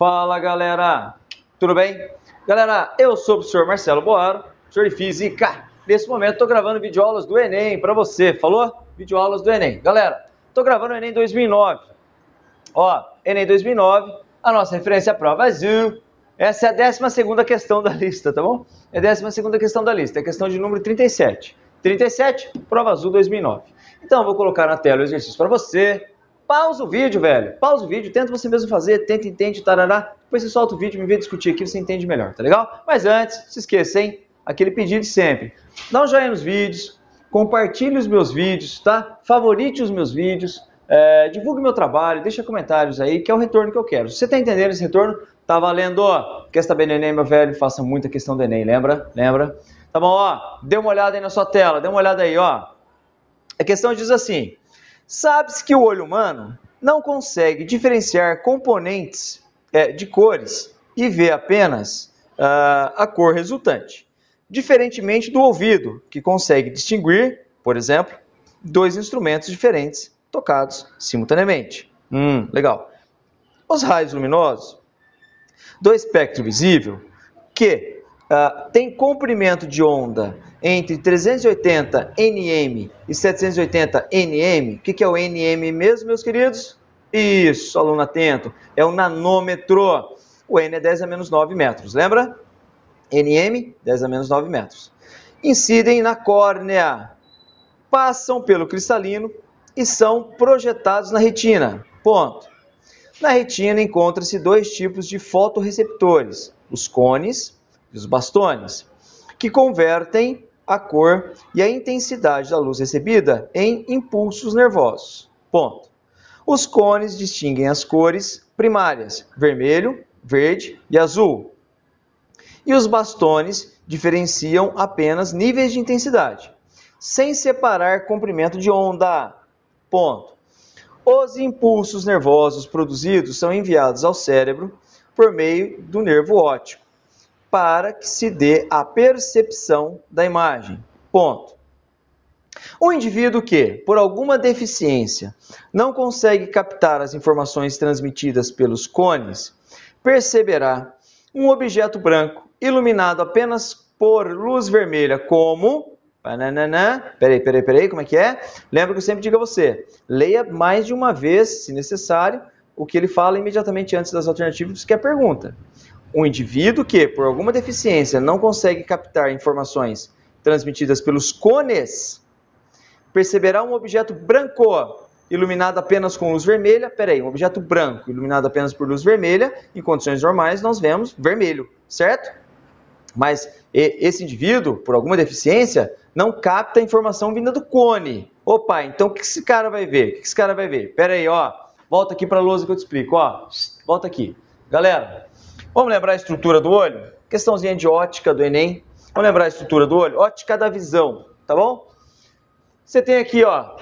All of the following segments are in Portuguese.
Fala galera, tudo bem? Galera, eu sou o professor Marcelo Boaro, professor de Física. Nesse momento estou gravando videoaulas do Enem para você, falou? Videoaulas do Enem. Galera, estou gravando o Enem 2009. Ó, Enem 2009, a nossa referência à prova azul. Essa é a 12 questão da lista, tá bom? É a 12 questão da lista, é a questão de número 37. 37, prova azul 2009. Então, eu vou colocar na tela o exercício para você, Pausa o vídeo, velho. Pausa o vídeo, tenta você mesmo fazer, tenta, entende, tarará. Depois você solta o vídeo, me vê discutir aqui, você entende melhor, tá legal? Mas antes, se esqueça, hein? Aquele pedido de sempre. Dá um joinha nos vídeos, compartilhe os meus vídeos, tá? Favorite os meus vídeos, é, divulgue meu trabalho, deixa comentários aí, que é o retorno que eu quero. Se você tá entendendo esse retorno, tá valendo, ó. Quer saber do Enem, meu velho? Faça muita questão do Enem, lembra? Lembra? Tá bom, ó. Dê uma olhada aí na sua tela, dê uma olhada aí, ó. A questão diz assim: Sabe-se que o olho humano não consegue diferenciar componentes é, de cores e vê apenas uh, a cor resultante, diferentemente do ouvido, que consegue distinguir, por exemplo, dois instrumentos diferentes tocados simultaneamente. Hum, legal. Os raios luminosos do espectro visível, que uh, tem comprimento de onda entre 380 nm e 780 nm. O que, que é o nm mesmo, meus queridos? Isso, aluno atento, é o nanômetro. O n é 10 a menos 9 metros, lembra? nm, 10 a menos 9 metros. Incidem na córnea, passam pelo cristalino e são projetados na retina. Ponto. Na retina encontram-se dois tipos de fotorreceptores, os cones e os bastones, que convertem a cor e a intensidade da luz recebida em impulsos nervosos. Ponto. Os cones distinguem as cores primárias, vermelho, verde e azul. E os bastones diferenciam apenas níveis de intensidade, sem separar comprimento de onda. Ponto. Os impulsos nervosos produzidos são enviados ao cérebro por meio do nervo óptico para que se dê a percepção da imagem. Ponto. Um indivíduo que, por alguma deficiência, não consegue captar as informações transmitidas pelos cones, perceberá um objeto branco iluminado apenas por luz vermelha, como. Pananana. Peraí, peraí, peraí, como é que é? Lembra que eu sempre digo a você: leia mais de uma vez, se necessário, o que ele fala imediatamente antes das alternativas, que é a pergunta. Um indivíduo que, por alguma deficiência, não consegue captar informações transmitidas pelos cones, perceberá um objeto branco iluminado apenas com luz vermelha. Peraí, um objeto branco iluminado apenas por luz vermelha, em condições normais nós vemos vermelho, certo? Mas esse indivíduo, por alguma deficiência, não capta a informação vinda do cone. Opa, então o que esse cara vai ver? O que esse cara vai ver? Pera aí, ó. Volta aqui para a lousa que eu te explico, ó. Volta aqui. Galera, Vamos lembrar a estrutura do olho? Questãozinha de ótica do Enem. Vamos lembrar a estrutura do olho? Ótica da visão, tá bom? Você tem aqui, ó,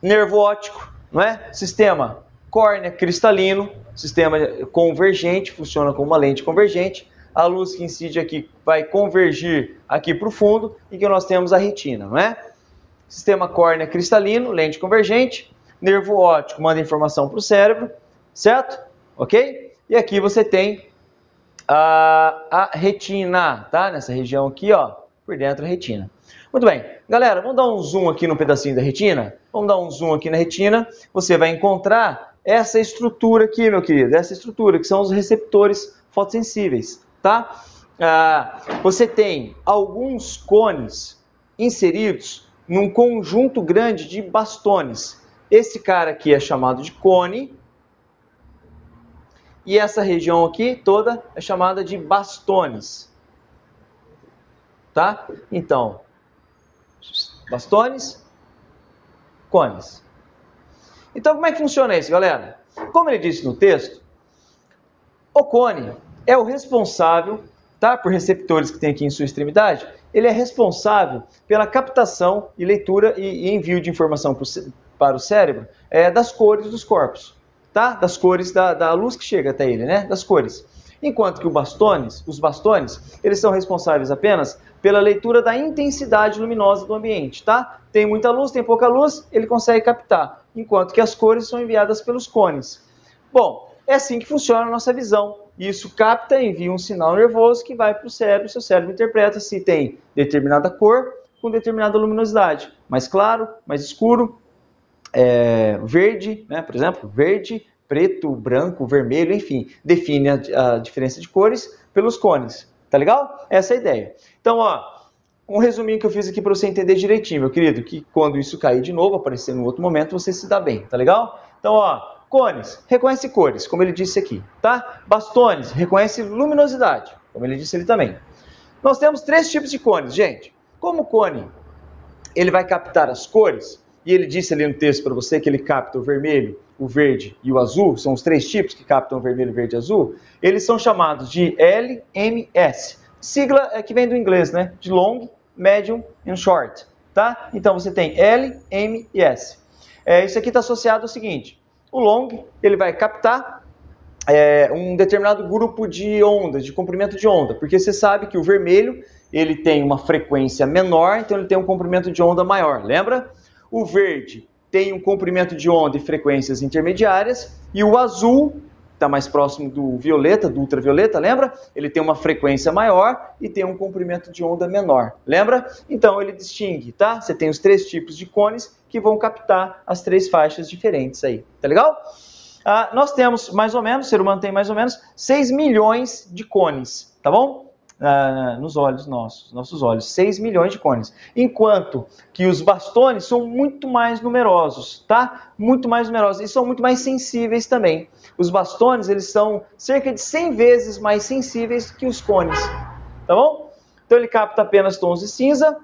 nervo óptico, não é? Sistema córnea cristalino, sistema convergente, funciona como uma lente convergente. A luz que incide aqui vai convergir aqui para o fundo e que nós temos a retina, não é? Sistema córnea cristalino, lente convergente, nervo óptico manda informação para o cérebro, certo? Ok? E aqui você tem a, a retina, tá? Nessa região aqui, ó, por dentro a retina. Muito bem, galera, vamos dar um zoom aqui no pedacinho da retina? Vamos dar um zoom aqui na retina. Você vai encontrar essa estrutura aqui, meu querido, essa estrutura que são os receptores fotossensíveis, tá? Ah, você tem alguns cones inseridos num conjunto grande de bastones. Esse cara aqui é chamado de cone, e essa região aqui toda é chamada de bastones. Tá? Então, bastones, cones. Então, como é que funciona isso, galera? Como ele disse no texto, o cone é o responsável, tá? Por receptores que tem aqui em sua extremidade, ele é responsável pela captação e leitura e, envio de informação para o cérebro é, das cores dos corpos tá? Das cores da, da luz que chega até ele, né? Das cores. Enquanto que bastones, os bastones, eles são responsáveis apenas pela leitura da intensidade luminosa do ambiente, tá? Tem muita luz, tem pouca luz, ele consegue captar, enquanto que as cores são enviadas pelos cones. Bom, É assim que funciona a nossa visão. Isso capta, envia um sinal nervoso que vai para o cérebro, seu cérebro interpreta se tem determinada cor com determinada luminosidade. Mais claro, mais escuro, é, verde, né, por exemplo, verde, preto, branco, vermelho, enfim, define a, a diferença de cores pelos cones. Tá legal? Essa é a ideia. Então, ó, um resuminho que eu fiz aqui para você entender direitinho, meu querido, que quando isso cair de novo, aparecer no outro momento, você se dá bem, tá legal? Então, ó, cones, reconhece cores, como ele disse aqui, tá? Bastones, reconhece luminosidade, como ele disse ali também. Nós temos três tipos de cones, gente. Como o cone, ele vai captar as cores, e ele disse ali no texto para você que ele capta o vermelho, o verde e o azul, são os três tipos que captam vermelho, verde e azul, eles são chamados de LMS. Sigla é que vem do inglês, né? De long, medium e short, tá? Então você tem L, M e S. É, isso aqui está associado ao seguinte: o long ele vai captar é, um determinado grupo de ondas, de comprimento de onda, porque você sabe que o vermelho ele tem uma frequência menor, então ele tem um comprimento de onda maior. Lembra? O verde tem um comprimento de onda e frequências intermediárias, e o azul está mais próximo do violeta, do ultravioleta, lembra? Ele tem uma frequência maior e tem um comprimento de onda menor, lembra? Então ele distingue, tá? Você tem os três tipos de cones que vão captar as três faixas diferentes aí, tá legal? Ah, nós temos mais ou menos, o ser humano tem mais ou menos 6 milhões de cones, tá bom? Ah, nos olhos nossos, nossos olhos, 6 milhões de cones. Enquanto que os bastones são muito mais numerosos, tá? Muito mais numerosos e são muito mais sensíveis também. Os bastones, eles são cerca de 100 vezes mais sensíveis que os cones, tá bom? Então ele capta apenas tons de cinza.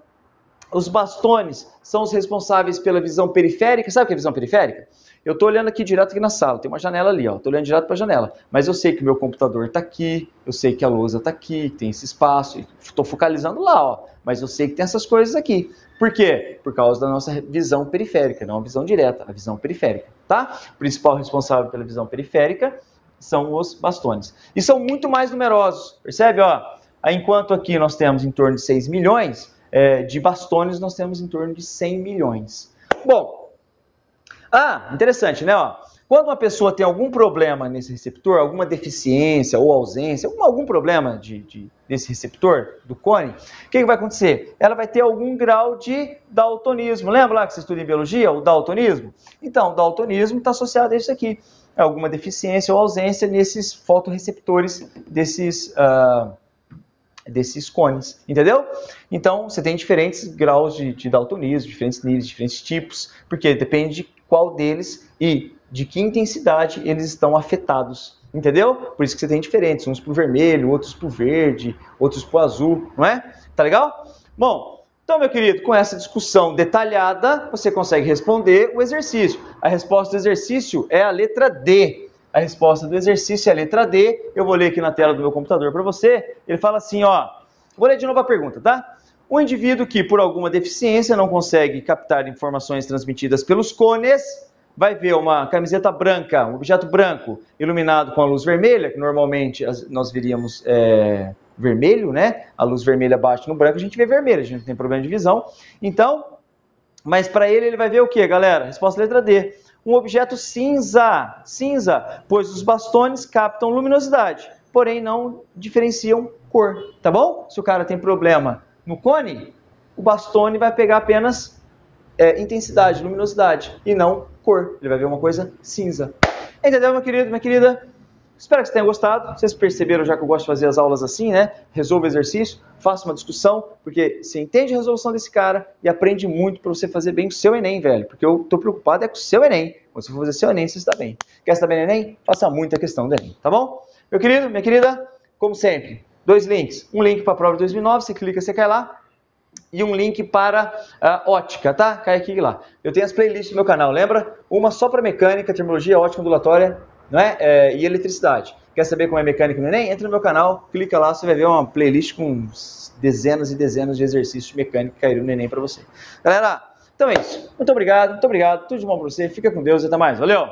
Os bastones são os responsáveis pela visão periférica. Sabe o que é visão periférica? Eu estou olhando aqui direto aqui na sala, tem uma janela ali. Estou olhando direto para a janela. Mas eu sei que meu computador está aqui, eu sei que a lousa está aqui, tem esse espaço. Estou focalizando lá, ó. Mas eu sei que tem essas coisas aqui. Por quê? Por causa da nossa visão periférica, não a visão direta, a visão periférica, tá? O principal responsável pela visão periférica são os bastões. E são muito mais numerosos, percebe? Ó, enquanto aqui nós temos em torno de 6 milhões, é, de bastões nós temos em torno de 100 milhões. Bom, ah, interessante, né? Ó, quando uma pessoa tem algum problema nesse receptor, alguma deficiência ou ausência, algum, algum problema de, de, desse receptor, do cone, o que, que, vai acontecer? Ela vai ter algum grau de daltonismo. Lembra lá que você estuda em biologia, o daltonismo? Então, o daltonismo está associado a isso aqui. Alguma deficiência ou ausência nesses fotoreceptores desses. Uh, desses cones, entendeu? Então, você tem diferentes graus de, de daltonismo, diferentes níveis, diferentes tipos, porque depende de qual deles e de que intensidade eles estão afetados, entendeu? Por isso que você tem diferentes, uns para o vermelho, outros para o verde, outros para o azul, não é? Tá legal? Bom, então, meu querido, com essa discussão detalhada, você consegue responder o exercício. A resposta do exercício é a letra D. A resposta do exercício é a letra D. Eu vou ler aqui na tela do meu computador para você. Ele fala assim, ó. Vou ler de novo a pergunta, tá? O indivíduo que, por alguma deficiência, não consegue captar informações transmitidas pelos cones, vai ver uma camiseta branca, um objeto branco, iluminado com a luz vermelha, que normalmente nós veríamos é, vermelho, né? A luz vermelha bate no branco, a gente vê vermelho, a gente não tem problema de visão. Então, mas para ele, ele vai ver o que, galera? Resposta letra D um objeto cinza, cinza, pois os bastones captam luminosidade, porém não diferenciam cor, tá bom? Se o cara tem problema no cone, o bastone vai pegar apenas é, intensidade, luminosidade e não cor. Ele vai ver uma coisa cinza. Entendeu, meu querido, minha querida? Espero que vocês tenham gostado. Vocês perceberam já que eu gosto de fazer as aulas assim, né? Resolva o exercício, faça uma discussão, porque você entende a resolução desse cara e aprende muito para você fazer bem o seu Enem, velho. Porque eu tô preocupado é com o seu Enem. Quando você for fazer seu Enem, você está bem. Quer estar bem no Enem? Faça muita questão do Enem, tá bom? Meu querido, minha querida, como sempre, dois links. Um link para a prova de 2009, você clica, você cai lá. E um link para a ótica, tá? Cai aqui lá. Eu tenho as playlists no meu canal, lembra? Uma só para mecânica, terminologia, ótica ondulatória não é? é? e eletricidade. Quer saber como é mecânica no Enem? Entra no meu canal, clica lá, você vai ver uma playlist com dezenas e dezenas de exercícios mecânicos que caíram no Enem para você. Galera, então é isso. Muito obrigado, muito obrigado. Tudo de bom para você. Fica com Deus e até mais. Valeu!